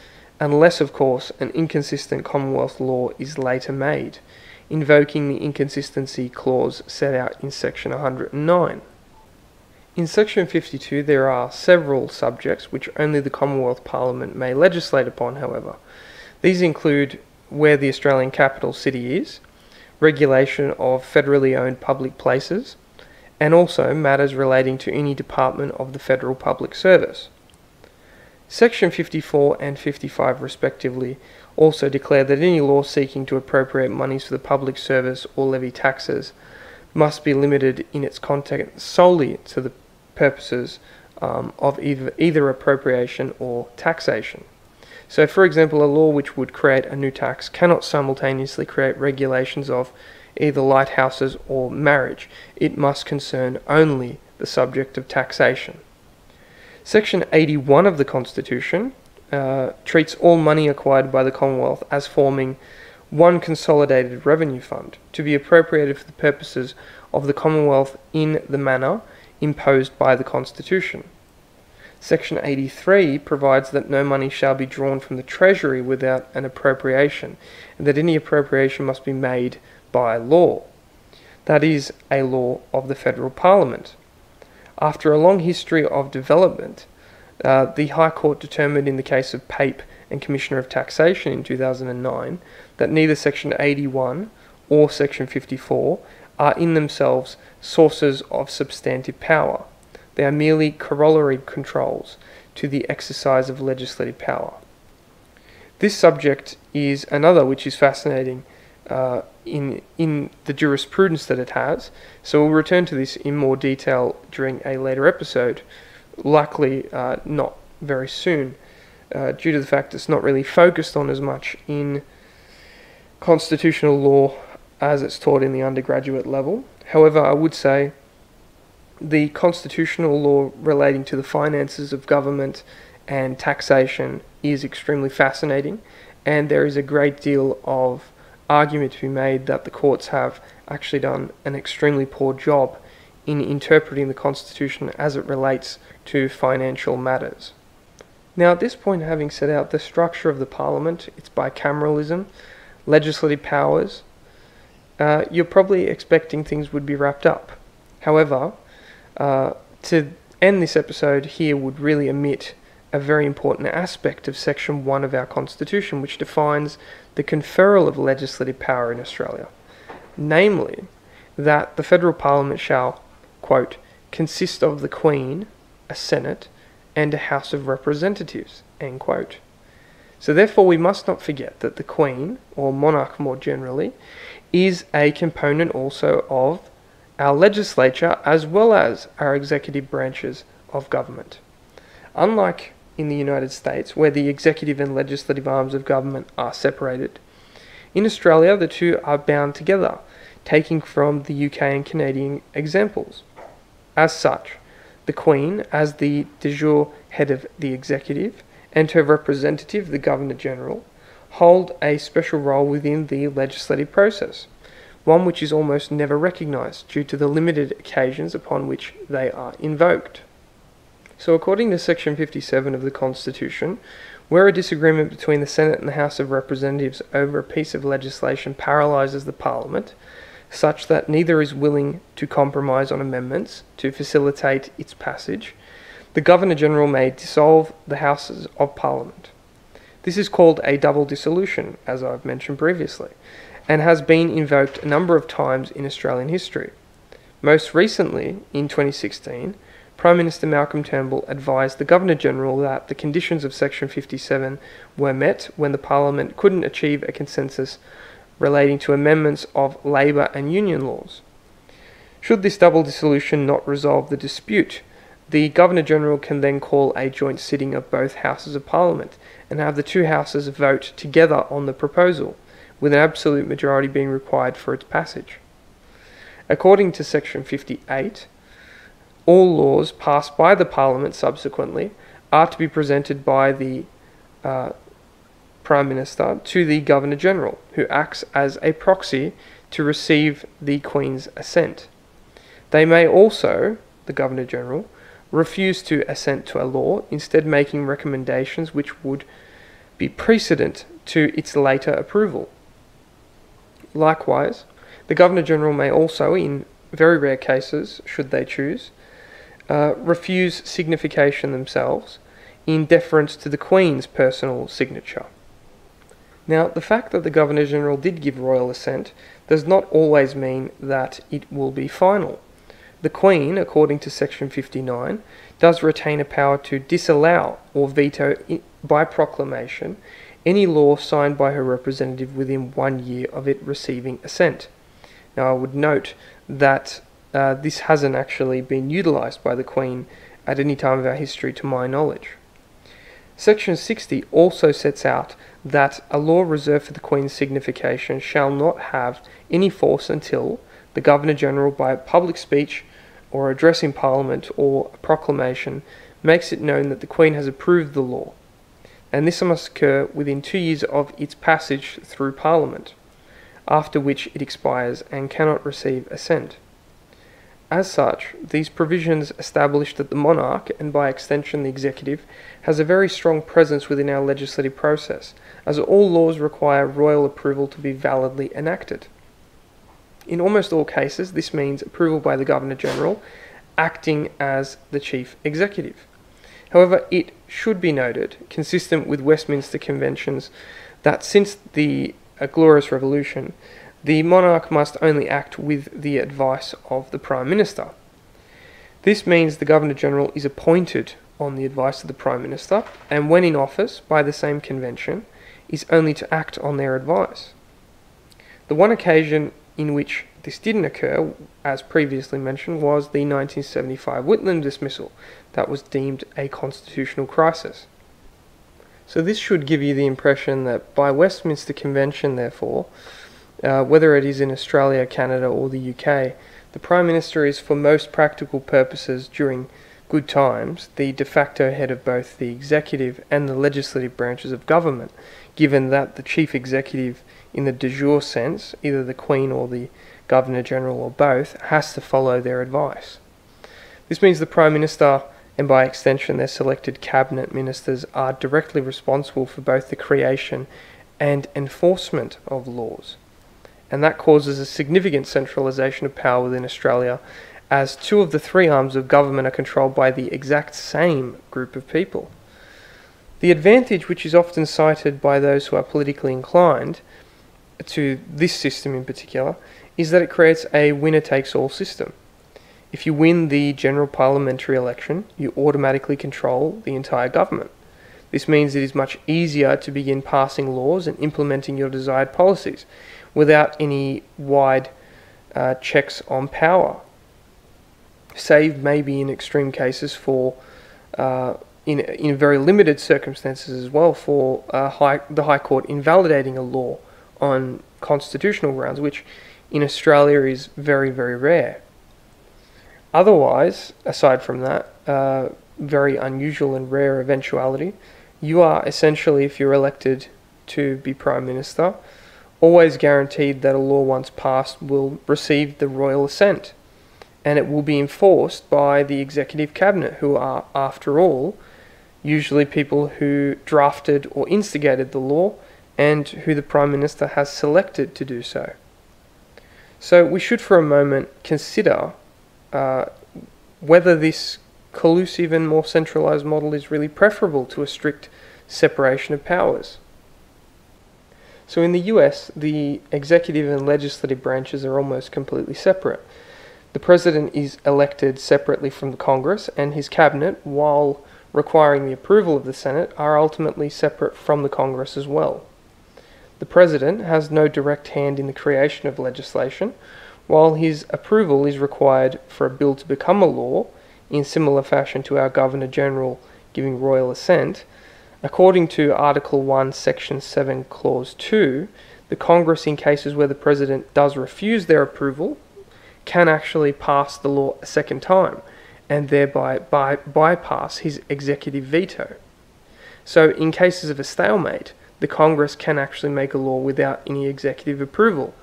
unless, of course, an inconsistent Commonwealth law is later made, invoking the inconsistency clause set out in Section 109. In Section 52, there are several subjects which only the Commonwealth Parliament may legislate upon, however. These include where the Australian capital city is, regulation of federally owned public places, and also matters relating to any department of the Federal Public Service. Section 54 and 55, respectively, also declare that any law seeking to appropriate monies for the public service or levy taxes must be limited in its content solely to the purposes um, of either, either appropriation or taxation. So, for example, a law which would create a new tax cannot simultaneously create regulations of either lighthouses or marriage. It must concern only the subject of taxation. Section 81 of the Constitution uh, treats all money acquired by the Commonwealth as forming one consolidated revenue fund to be appropriated for the purposes of the Commonwealth in the manner imposed by the Constitution. Section 83 provides that no money shall be drawn from the Treasury without an appropriation, and that any appropriation must be made by law. That is a law of the Federal Parliament. After a long history of development, uh, the High Court determined in the case of Pape and Commissioner of Taxation in 2009 that neither Section 81 or Section 54 are in themselves sources of substantive power. They are merely corollary controls to the exercise of legislative power. This subject is another which is fascinating uh, in, in the jurisprudence that it has, so we'll return to this in more detail during a later episode, likely uh, not very soon, uh, due to the fact it's not really focused on as much in constitutional law as it's taught in the undergraduate level. However, I would say the constitutional law relating to the finances of government and taxation is extremely fascinating, and there is a great deal of argument to be made that the courts have actually done an extremely poor job in interpreting the Constitution as it relates to financial matters. Now, at this point, having set out the structure of the Parliament, its bicameralism, legislative powers, uh, you're probably expecting things would be wrapped up. However, uh, to end this episode here would really omit a very important aspect of Section 1 of our Constitution, which defines the conferral of legislative power in Australia. Namely, that the Federal Parliament shall, quote, consist of the Queen, a Senate, and a House of Representatives, end quote. So therefore we must not forget that the Queen, or monarch more generally, is a component also of our legislature as well as our executive branches of government. Unlike in the United States, where the executive and legislative arms of government are separated, in Australia the two are bound together, taking from the UK and Canadian examples. As such, the Queen, as the de jure head of the executive, and her representative, the Governor General, hold a special role within the legislative process one which is almost never recognised due to the limited occasions upon which they are invoked. So, according to Section 57 of the Constitution, where a disagreement between the Senate and the House of Representatives over a piece of legislation paralyses the Parliament, such that neither is willing to compromise on amendments to facilitate its passage, the Governor General may dissolve the Houses of Parliament. This is called a double dissolution, as I've mentioned previously, and has been invoked a number of times in Australian history. Most recently, in 2016, Prime Minister Malcolm Turnbull advised the Governor General that the conditions of Section 57 were met when the Parliament couldn't achieve a consensus relating to amendments of labour and union laws. Should this double dissolution not resolve the dispute, the Governor General can then call a joint sitting of both Houses of Parliament and have the two Houses vote together on the proposal with an absolute majority being required for its passage. According to Section 58, all laws passed by the Parliament subsequently are to be presented by the uh, Prime Minister to the Governor General, who acts as a proxy to receive the Queen's assent. They may also, the Governor General, refuse to assent to a law, instead making recommendations which would be precedent to its later approval. Likewise, the Governor General may also, in very rare cases, should they choose, uh, refuse signification themselves in deference to the Queen's personal signature. Now, the fact that the Governor General did give royal assent does not always mean that it will be final. The Queen, according to Section 59, does retain a power to disallow or veto by proclamation any law signed by her representative within one year of it receiving assent. Now, I would note that uh, this hasn't actually been utilised by the Queen at any time of our history to my knowledge. Section 60 also sets out that a law reserved for the Queen's signification shall not have any force until the Governor General, by a public speech or address in Parliament or a proclamation, makes it known that the Queen has approved the law and this must occur within two years of its passage through Parliament, after which it expires and cannot receive assent. As such, these provisions establish that the monarch, and by extension the executive, has a very strong presence within our legislative process, as all laws require royal approval to be validly enacted. In almost all cases, this means approval by the Governor General, acting as the chief executive. However, it should be noted, consistent with Westminster Conventions, that since the uh, Glorious Revolution, the monarch must only act with the advice of the Prime Minister. This means the Governor General is appointed on the advice of the Prime Minister, and when in office by the same convention, is only to act on their advice. The one occasion in which this didn't occur, as previously mentioned, was the 1975 Whitlam dismissal that was deemed a constitutional crisis. So this should give you the impression that by Westminster Convention, therefore, uh, whether it is in Australia, Canada, or the UK, the Prime Minister is, for most practical purposes during good times, the de facto head of both the executive and the legislative branches of government, given that the chief executive, in the de jure sense, either the Queen or the Governor General or both, has to follow their advice. This means the Prime Minister and by extension their selected cabinet ministers are directly responsible for both the creation and enforcement of laws. And that causes a significant centralisation of power within Australia, as two of the three arms of government are controlled by the exact same group of people. The advantage, which is often cited by those who are politically inclined to this system in particular, is that it creates a winner takes all system. If you win the general parliamentary election, you automatically control the entire government. This means it is much easier to begin passing laws and implementing your desired policies without any wide uh, checks on power. Save maybe in extreme cases for, uh, in, in very limited circumstances as well, for uh, high, the High Court invalidating a law on constitutional grounds, which in Australia is very, very rare. Otherwise, aside from that, uh, very unusual and rare eventuality, you are essentially, if you're elected to be Prime Minister, always guaranteed that a law once passed will receive the royal assent and it will be enforced by the executive cabinet, who are, after all, usually people who drafted or instigated the law and who the Prime Minister has selected to do so. So we should for a moment consider uh, whether this collusive and more centralized model is really preferable to a strict separation of powers. So in the US, the executive and legislative branches are almost completely separate. The president is elected separately from the Congress, and his cabinet, while requiring the approval of the Senate, are ultimately separate from the Congress as well. The president has no direct hand in the creation of legislation, while his approval is required for a bill to become a law, in similar fashion to our Governor General giving royal assent, according to Article 1, Section 7, Clause 2, the Congress, in cases where the President does refuse their approval, can actually pass the law a second time and thereby by bypass his executive veto. So, in cases of a stalemate, the Congress can actually make a law without any executive approval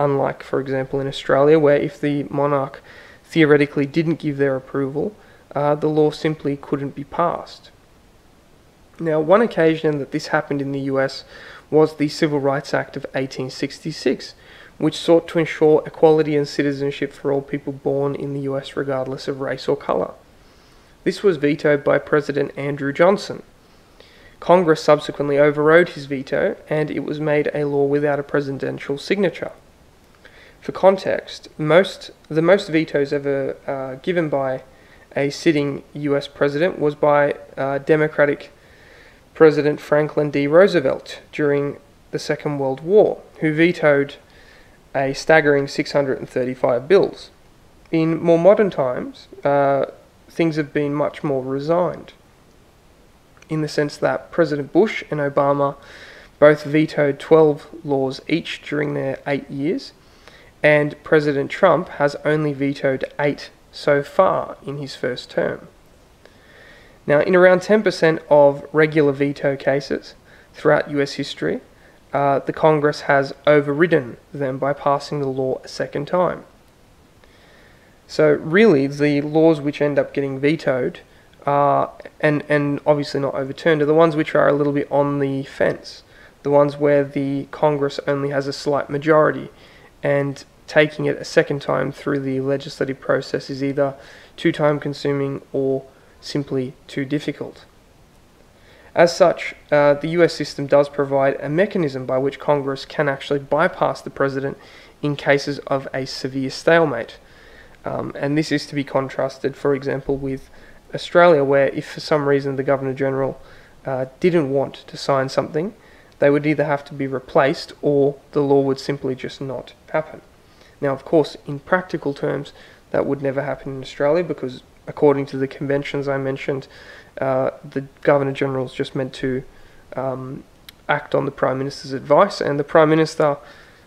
unlike, for example, in Australia, where if the monarch theoretically didn't give their approval, uh, the law simply couldn't be passed. Now, one occasion that this happened in the US was the Civil Rights Act of 1866, which sought to ensure equality and citizenship for all people born in the US regardless of race or colour. This was vetoed by President Andrew Johnson. Congress subsequently overrode his veto, and it was made a law without a presidential signature. For context, most the most vetoes ever uh, given by a sitting U.S. president was by uh, Democratic President Franklin D. Roosevelt during the Second World War, who vetoed a staggering 635 bills. In more modern times, uh, things have been much more resigned, in the sense that President Bush and Obama both vetoed 12 laws each during their eight years and President Trump has only vetoed eight so far in his first term. Now, in around 10% of regular veto cases throughout US history, uh, the Congress has overridden them by passing the law a second time. So really, the laws which end up getting vetoed and, and obviously not overturned, are the ones which are a little bit on the fence. The ones where the Congress only has a slight majority, and taking it a second time through the legislative process is either too time consuming or simply too difficult. As such, uh, the US system does provide a mechanism by which Congress can actually bypass the president in cases of a severe stalemate. Um, and this is to be contrasted, for example, with Australia, where if for some reason the Governor General uh, didn't want to sign something, they would either have to be replaced or the law would simply just not happen. Now, of course, in practical terms, that would never happen in Australia because, according to the conventions I mentioned, uh, the Governor General is just meant to um, act on the Prime Minister's advice, and the Prime Minister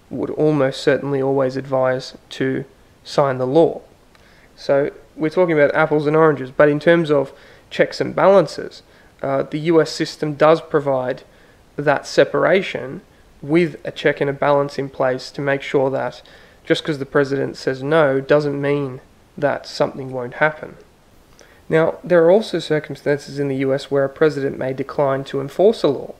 would almost certainly always advise to sign the law. So we're talking about apples and oranges, but in terms of checks and balances, uh, the US system does provide that separation with a check and a balance in place to make sure that just because the president says no doesn't mean that something won't happen. Now, there are also circumstances in the US where a president may decline to enforce a law.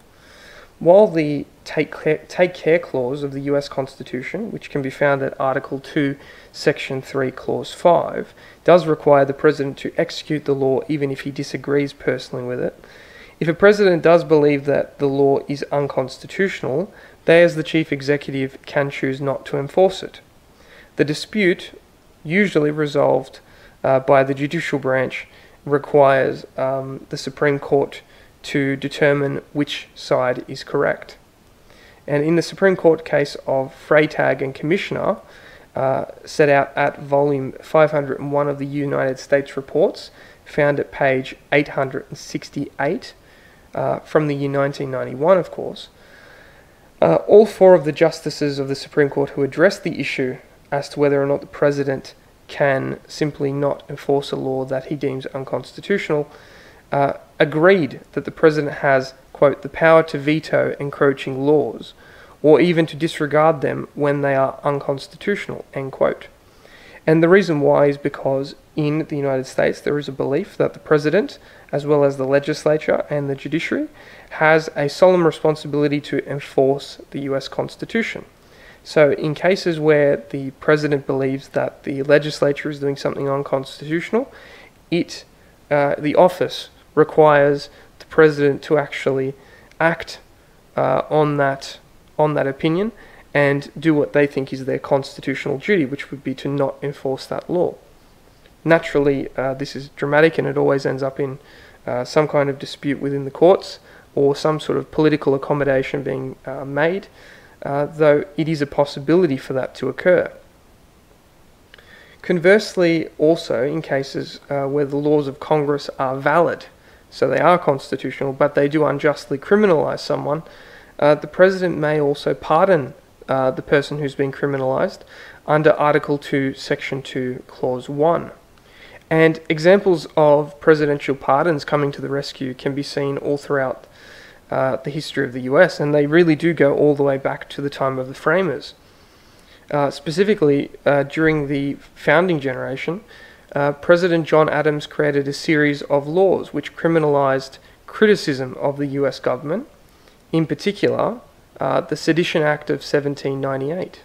While the take care, clause of the US Constitution, which can be found at Article 2, Section 3, Clause 5, does require the president to execute the law even if he disagrees personally with it, if a president does believe that the law is unconstitutional, they, as the chief executive, can choose not to enforce it. The dispute, usually resolved uh, by the judicial branch requires um, the Supreme Court to determine which side is correct. And in the Supreme Court case of Freytag and Commissioner, uh, set out at volume 501 of the United States reports, found at page 868 uh, from the year 1991, of course. Uh, all four of the justices of the Supreme Court who addressed the issue as to whether or not the president can simply not enforce a law that he deems unconstitutional, uh, agreed that the president has, quote, the power to veto encroaching laws, or even to disregard them when they are unconstitutional, end quote. And the reason why is because in the United States there is a belief that the president, as well as the legislature and the judiciary, has a solemn responsibility to enforce the US Constitution. So, in cases where the president believes that the legislature is doing something unconstitutional, it, uh, the office requires the president to actually act uh, on that on that opinion and do what they think is their constitutional duty, which would be to not enforce that law. Naturally, uh, this is dramatic and it always ends up in uh, some kind of dispute within the courts or some sort of political accommodation being uh, made uh, though it is a possibility for that to occur. Conversely, also in cases uh, where the laws of Congress are valid, so they are constitutional, but they do unjustly criminalize someone, uh, the president may also pardon uh, the person who's been criminalized under Article 2, Section 2, Clause 1. And examples of presidential pardons coming to the rescue can be seen all throughout uh, the history of the US, and they really do go all the way back to the time of the framers. Uh, specifically, uh, during the founding generation, uh, President John Adams created a series of laws which criminalized criticism of the US government, in particular, the Sedition Act of 1798.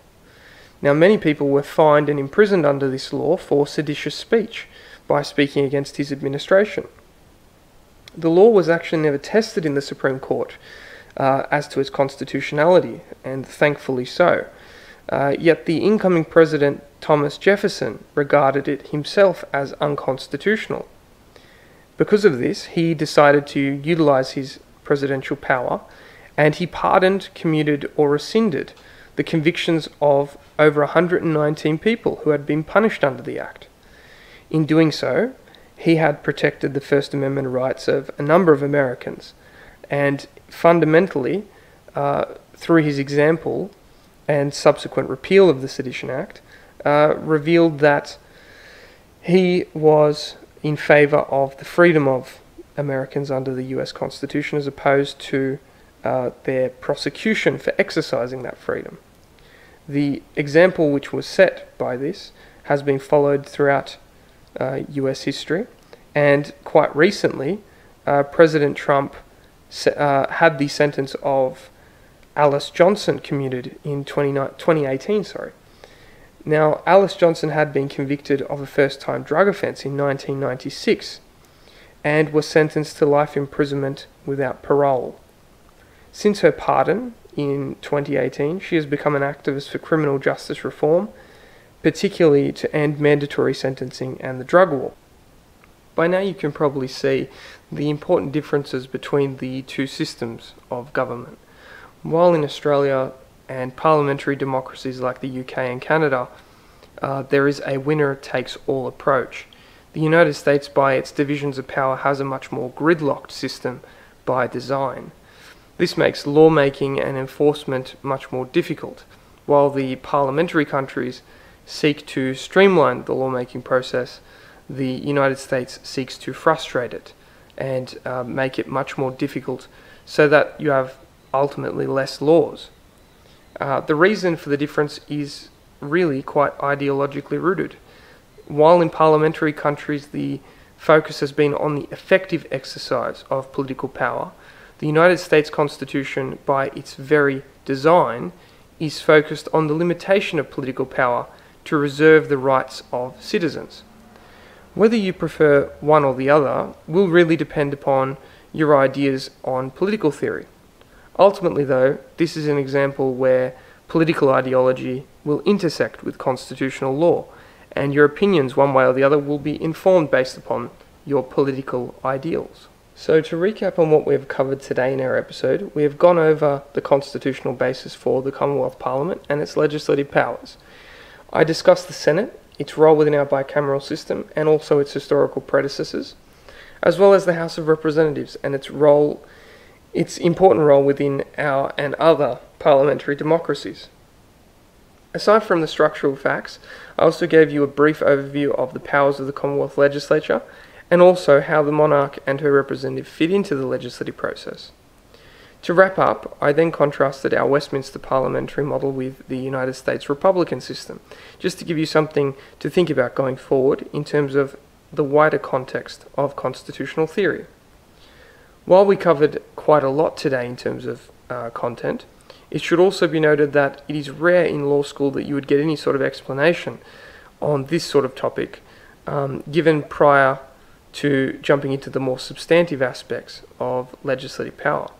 Now, many people were fined and imprisoned under this law for seditious speech by speaking against his administration the law was actually never tested in the Supreme Court uh, as to its constitutionality, and thankfully so. Uh, yet the incoming president, Thomas Jefferson, regarded it himself as unconstitutional. Because of this, he decided to utilize his presidential power and he pardoned, commuted, or rescinded the convictions of over 119 people who had been punished under the Act. In doing so, he had protected the First Amendment rights of a number of Americans. And fundamentally, uh, through his example and subsequent repeal of the Sedition Act, uh, revealed that he was in favor of the freedom of Americans under the US Constitution as opposed to uh, their prosecution for exercising that freedom. The example which was set by this has been followed throughout uh, US history. And quite recently, uh, President Trump uh, had the sentence of Alice Johnson commuted in 2018. Sorry. Now, Alice Johnson had been convicted of a first time drug offence in 1996 and was sentenced to life imprisonment without parole. Since her pardon in 2018, she has become an activist for criminal justice reform, particularly to end mandatory sentencing and the drug war. By now, you can probably see the important differences between the two systems of government. While in Australia and parliamentary democracies like the UK and Canada, uh, there is a winner takes all approach. The United States, by its divisions of power, has a much more gridlocked system by design. This makes lawmaking and enforcement much more difficult, while the parliamentary countries seek to streamline the lawmaking process, the United States seeks to frustrate it and uh, make it much more difficult so that you have ultimately less laws. Uh, the reason for the difference is really quite ideologically rooted. While in parliamentary countries the focus has been on the effective exercise of political power, the United States Constitution, by its very design, is focused on the limitation of political power to reserve the rights of citizens. Whether you prefer one or the other will really depend upon your ideas on political theory. Ultimately, though, this is an example where political ideology will intersect with constitutional law, and your opinions, one way or the other, will be informed based upon your political ideals. So, to recap on what we have covered today in our episode, we have gone over the constitutional basis for the Commonwealth Parliament and its legislative powers. I discussed the Senate, its role within our bicameral system, and also its historical predecessors, as well as the House of Representatives and its role its important role within our and other parliamentary democracies. Aside from the structural facts, I also gave you a brief overview of the powers of the Commonwealth Legislature and also how the monarch and her representative fit into the legislative process. To wrap up, I then contrasted our Westminster parliamentary model with the United States Republican system, just to give you something to think about going forward in terms of the wider context of constitutional theory. While we covered quite a lot today in terms of uh, content, it should also be noted that it is rare in law school that you would get any sort of explanation on this sort of topic, um, given prior to jumping into the more substantive aspects of legislative power.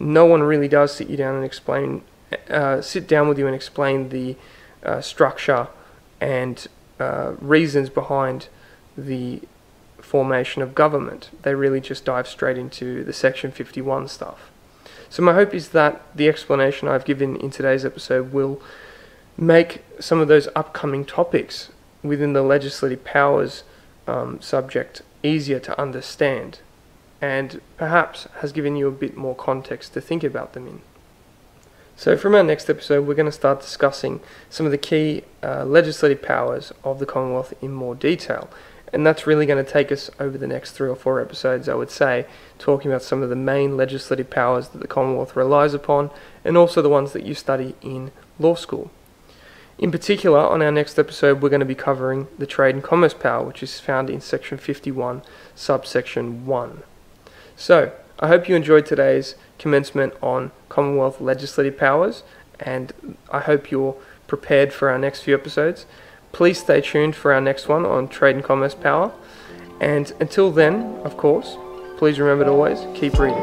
No one really does sit you down and explain, uh, sit down with you and explain the uh, structure and uh, reasons behind the formation of government. They really just dive straight into the Section 51 stuff. So, my hope is that the explanation I've given in today's episode will make some of those upcoming topics within the legislative powers um, subject easier to understand and perhaps has given you a bit more context to think about them in. So, from our next episode, we're going to start discussing some of the key uh, legislative powers of the Commonwealth in more detail and that's really going to take us over the next three or four episodes, I would say, talking about some of the main legislative powers that the Commonwealth relies upon and also the ones that you study in law school. In particular, on our next episode, we're going to be covering the trade and commerce power, which is found in section 51, subsection 1. So, I hope you enjoyed today's commencement on Commonwealth legislative powers, and I hope you're prepared for our next few episodes. Please stay tuned for our next one on Trade and Commerce Power. And until then, of course, please remember to always keep reading.